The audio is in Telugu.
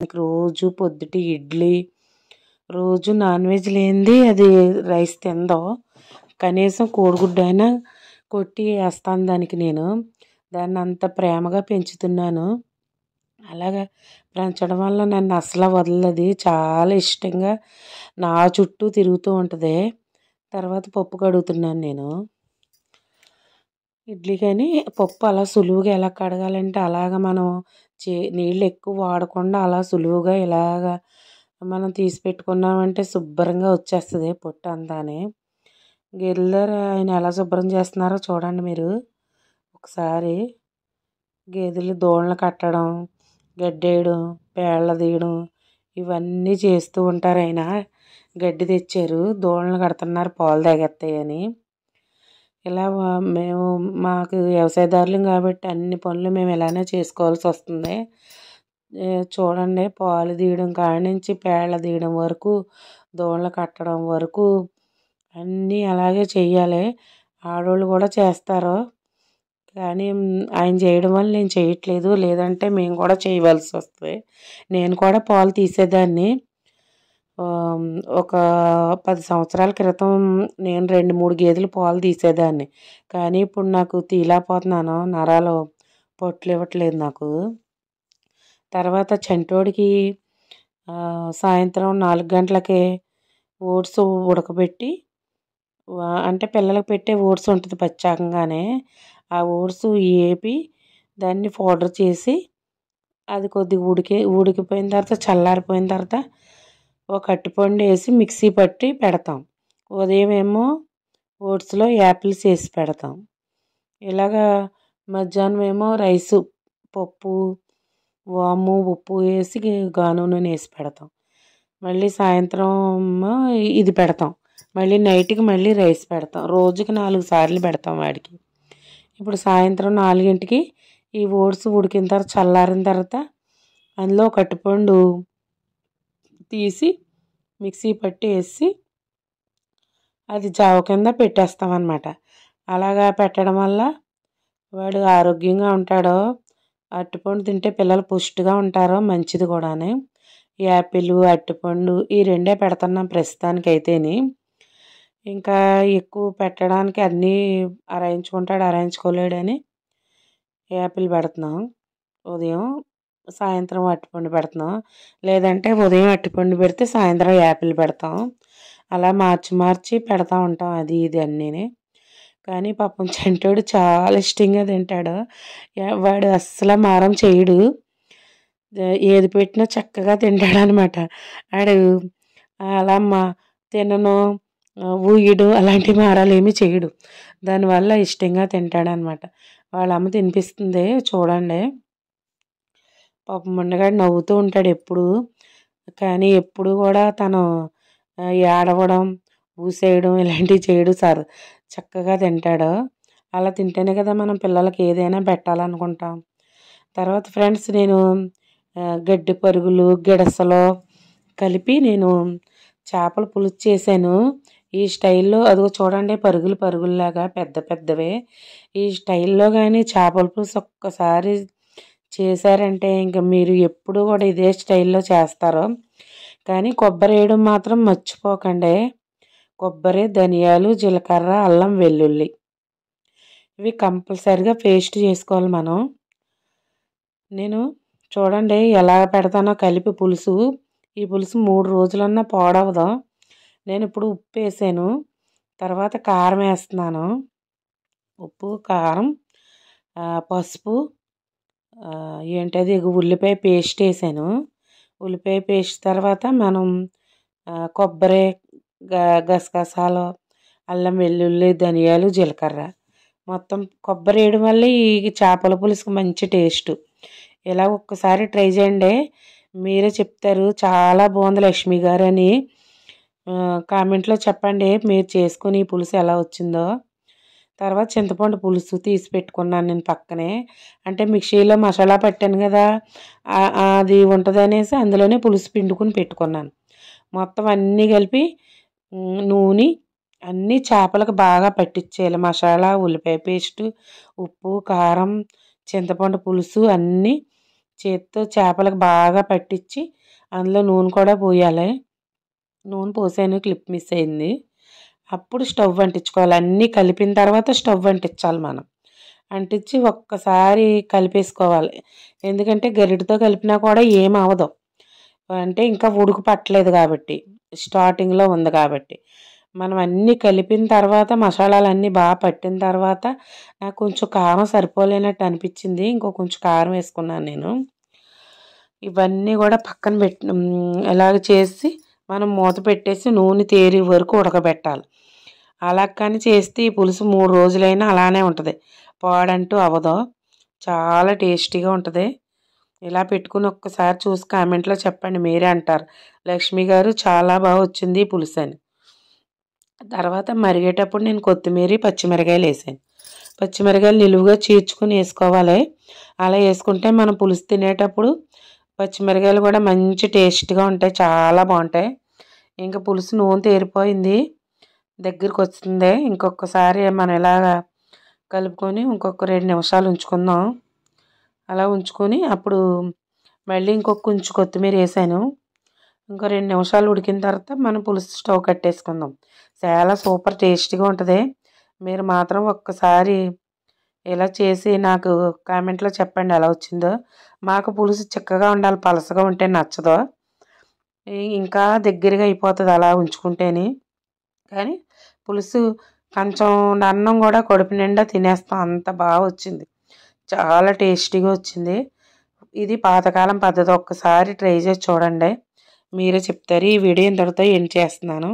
నాకు రోజు పొద్దుట ఇడ్లీ రోజు నాన్ వెజ్ లేనిది అది రైస్ తిందో కనీసం కోడిగుడ్డు అయినా కొట్టి వేస్తాను దానికి నేను. దాన్ని అంత ప్రేమగా పెంచుతున్నాను. అలాగా పెంచడం వల్ల నన్ను అసలు వదలది. చాలా ఇష్టంగా నా చుట్టూ తిరుగుతూ ఉంటుంది. తర్వాత పప్పు కడుగుతున్నాను నేను. ఇడ్లీ కానీ పప్పు అలా సులువుగా ఎలా కడగాలంటే అలాగ మనం చే నీళ్ళు ఎక్కువ వాడకుండా అలా సులువుగా ఇలాగ మనం తీసి పెట్టుకున్నామంటే శుభ్రంగా వచ్చేస్తుంది పొట్టు అంతానే. గేదెల ఆయన ఎలా శుభ్రం చేస్తున్నారో చూడండి మీరు. ఒకసారి గేదెలు దూడలు కట్టడం గడ్డేయడం పేళ్ళ తీయడం ఇవన్నీ చేస్తూ ఉంటారు ఆయన. గడ్డి తెచ్చారు దూడలు కడుతున్నారు పాలు తాగేస్తాయని. ఇలా మేము మాకు వ్యవసాయదారులం కాబట్టి అన్ని పనులు మేము ఇలానే చేసుకోవాల్సి వస్తుంది. చూడండి పాలు తీయడం కాడి నుంచి పేళ్ళ తీయడం వరకు దోళ్ళ కట్టడం వరకు అన్నీ అలాగే చెయ్యాలి. ఆడవాళ్ళు కూడా చేస్తారు. కానీ ఆయన చేయడం వల్ల నేను చేయట్లేదు. లేదంటే మేము కూడా చేయవలసి వస్తుంది. నేను కూడా పాలు తీసేదాన్ని. ఒక పది సంవత్సరాల క్రితం నేను రెండు మూడు గేదెలు పాలు తీసేదాన్ని. కానీ ఇప్పుడు నాకు తీయలేకపోతున్నాను నరాలు పొట్లు ఇవ్వట్లేదు నాకు. తర్వాత చంటోడికి సాయంత్రం నాలుగు గంటలకే ఓట్స్ ఉడకబెట్టి అంటే పిల్లలకు పెట్టే ఓట్స్ ఉంటుంది ప్రత్యేకంగానే ఆ ఓట్స్ వేపి దాన్ని పౌడర్ చేసి అది కొద్దిగా ఉడికి ఉడికిపోయిన తర్వాత చల్లారిపోయిన తర్వాత ఒక అట్టిపండు వేసి మిక్సీ పట్టి పెడతాం. ఉదయం ఏమో ఓట్స్లో యాపిల్స్ వేసి పెడతాం. ఇలాగా మధ్యాహ్నం ఏమో రైసు పప్పు వాము ఉప్పు వేసి గాను నూనె వేసి పెడతాం. మళ్ళీ సాయంత్రం ఇది పెడతాం. మళ్ళీ నైట్కి మళ్ళీ రైస్ పెడతాం. రోజుకి నాలుగు సార్లు పెడతాం వాడికి. ఇప్పుడు సాయంత్రం నాలుగింటికి ఈ ఓట్స్ ఉడికిన తర్వాత చల్లారిన తర్వాత అందులో ఒక తీసి మిక్సీ పట్టి వేసి అది జావ కింద పెట్టేస్తాం అన్నమాట అలాగా పెట్టడం వల్ల వాడు ఆరోగ్యంగా ఉంటాడో అరటిపండు తింటే పిల్లలు పుష్టిగా ఉంటారో మంచిది కూడానే. యాపిల్ అరటిపండు ఈ రెండే పెడుతున్నాం ప్రస్తుతానికి అయితేని ఇంకా ఎక్కువ పెట్టడానికి అన్నీ అరాయించుకుంటాడు అరాయించుకోలేడని యాపిల్ పెడుతున్నాం. ఉదయం సాయంత్రం అరటిపండు పెడతాం. లేదంటే ఉదయం అరటిపండు పెడితే సాయంత్రం యాపిల్ పెడతాం. అలా మార్చి మార్చి పెడతా ఉంటాం అది ఇది అన్నీని. కానీ పాపం చంటోడు చాలా ఇష్టంగా తింటాడు. వాడు అస్సలు మారం చేయడు. ఏది పెట్టినా చక్కగా తింటాడు అనమాట ఆడు అలా మా తినను ఊయడు అలాంటి మారాలు ఏమీ చేయడు. దానివల్ల ఇష్టంగా తింటాడనమాట. వాళ్ళమ్మ వాళ్ళ అమ్మ తినిపిస్తుంది చూడండి. పాపం మొండగాడు నవ్వుతూ ఉంటాడు ఎప్పుడు. కానీ ఎప్పుడు కూడా తను ఏడవడం ఊసేయడం ఇలాంటివి చేయడు సార్. చక్కగా తింటాడు. అలా తింటేనే కదా మనం పిల్లలకి ఏదైనా పెట్టాలనుకుంటాం. తర్వాత ఫ్రెండ్స్ నేను గడ్డి పరుగులు గిడసలు కలిపి నేను చేపల పులుసు చేశాను. ఈ స్టైల్లో అదిగో చూడండి పరుగులు పరుగుల్లాగా పెద్ద పెద్దవే. ఈ స్టైల్లో కానీ చేపల పులుసు ఒక్కసారి చేశారంటే ఇంకా మీరు ఎప్పుడు కూడా ఇదే స్టైల్లో చేస్తారు. కానీ కొబ్బరి వేయడం మాత్రం మర్చిపోకండి. కొబ్బరి ధనియాలు జీలకర్ర అల్లం వెల్లుల్లి. ఇవి కంపల్సరిగా పేస్ట్ చేసుకోవాలి మనం. నేను చూడండి ఎలా పెడతానో కలిపి పులుసు. ఈ పులుసు మూడు రోజులన్నా పాడవదు. నేను ఇప్పుడు ఉప్పు వేసాను. తర్వాత కారం వేస్తున్నాను. ఉప్పు కారం పసుపు ఏంటది? ఉల్లిపాయ పేస్ట్ వేసాను. ఉల్లిపాయ పేస్ట్ తర్వాత మనం కొబ్బరి గసగసాలు అల్లం వెల్లుల్లి ధనియాలు జీలకర్ర. మొత్తం కొబ్బరి వేయడం వల్ల ఈ చేపల పులుసుకు మంచి టేస్ట్. ఇలా ఒక్కసారి ట్రై చేయండి. మీరే చెప్తారు. చాలా బాగుంది లక్ష్మి గారు అని. కామెంట్లో చెప్పండి. మీరు చేసుకుని ఈ పులుసు ఎలా వచ్చిందో. తర్వాత చింతపండు పులుసు తీసి పెట్టుకున్నాను నేను పక్కనే. అంటే మిక్సీలో మసాలా పట్టాను కదా అది ఉంటుంది అనేసి అందులోనే పులుసు పిండుకుని పెట్టుకున్నాను. మొత్తం అన్నీ కలిపి నూనె అన్నీ చేపలకు బాగా పట్టించేయాలి మసాలా ఉల్లిపాయ పేస్ట్ ఉప్పు కారం చింతపండు పులుసు అన్నీ చేత్తో చేపలకు బాగా పట్టించి అందులో నూనె కూడా పోయాలి. నూనె పోసాను క్లిప్ మిస్ అయింది. అప్పుడు స్టవ్ అంటించుకోవాలి. అన్నీ కలిపిన తర్వాత స్టవ్ అంటించాలి మనం. అంటించి ఒక్కసారి కలిపేసుకోవాలి. ఎందుకంటే గరిటతో కలిపినా కూడా ఏం అంటే ఇంకా ఉడుకు పట్టలేదు కాబట్టి స్టార్టింగ్లో ఉంది కాబట్టి. మనం అన్నీ కలిపిన తర్వాత మసాలాలు అన్నీ బాగా పట్టిన తర్వాత నాకు కొంచెం కారం సరిపోలేనట్టు అనిపించింది. ఇంకో కొంచెం కారం వేసుకున్నాను నేను. ఇవన్నీ కూడా పక్కన పెట్టి ఇలాగ చేసి మనం మూత పెట్టేసి నూనె తేరి వరకు ఉడకబెట్టాలి. అలా కానీ చేస్తే ఈ పులుసు మూడు రోజులైనా అలానే ఉంటుంది. పాడంటూ అవ్వదు చాలా టేస్టీగా ఉంటుంది. ఇలా పెట్టుకుని ఒక్కసారి చూసి కామెంట్లో చెప్పండి. మీరే అంటారు. లక్ష్మి గారు చాలా బాగా వచ్చింది ఈ పులుసు అని. తర్వాత మరిగేటప్పుడు నేను కొత్తిమీర పచ్చిమిరకాయలు వేసాను. పచ్చిమిరకాయలు నిలువుగా చీర్చుకొని వేసుకోవాలి. అలా వేసుకుంటే మనం పులుసు తినేటప్పుడు పచ్చిమిరకాయలు కూడా మంచి టేస్ట్గా ఉంటాయి. చాలా బాగుంటాయి. ఇంకా పులుసు నూనె తేరిపోయింది దగ్గరికి వస్తుంది. ఇంకొకసారి మనం ఇలాగా కలుపుకొని ఇంకొక రెండు నిమిషాలు ఉంచుకుందాం. అలా ఉంచుకొని అప్పుడు మళ్ళీ ఇంకొక కొంచెం కొత్తిమీర వేసాను. ఇంకో రెండు నిమిషాలు ఉడికిన తర్వాత మనం పులుసు స్టవ్ కట్టేసుకుందాం. చాలా సూపర్ టేస్టీగా ఉంటుంది. మీరు మాత్రం ఒక్కసారి ఇలా చేసి నాకు కామెంట్లో చెప్పండి ఎలా వచ్చిందో. మాకు పులుసు చిక్కగా ఉండాలి పలసగా ఉంటే నచ్చదు. ఇంకా దగ్గరగా అయిపోతుంది అలా ఉంచుకుంటేనే. కానీ పులుసు కొంచెం అన్నం కూడా కడుపు నిండా తినేస్తాం అంత బాగా వచ్చింది. చాలా టేస్టీగా వచ్చింది. ఇది పాతకాలం పద్ధతి ఒక్కసారి ట్రై చేసి చూడండి. మీరే చెప్తారు ఈ వీడియో ఇంతటితో ఎండ్ చేస్తున్నాను.